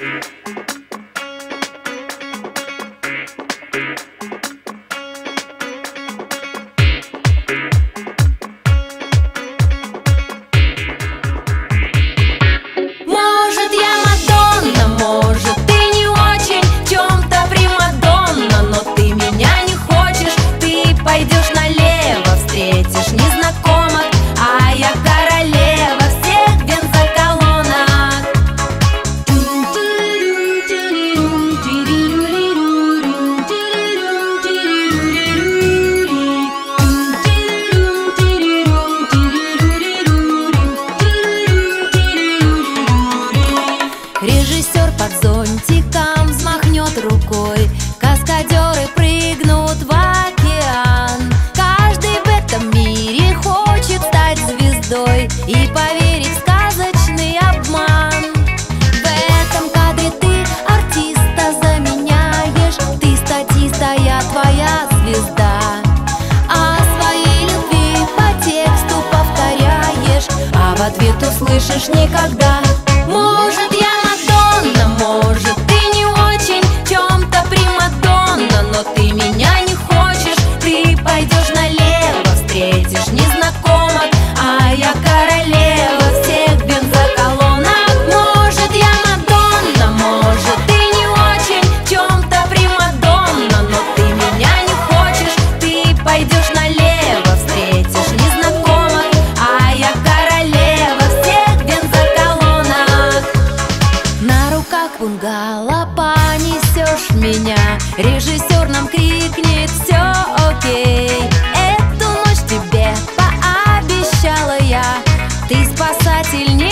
Mm-hmm. твоя звезда. А своей любви по тексту повторяешь А в ответ услышишь никогда понесешь меня. Режиссер нам крикнет все окей Эту ночь тебе пообещала я. Ты спасатель не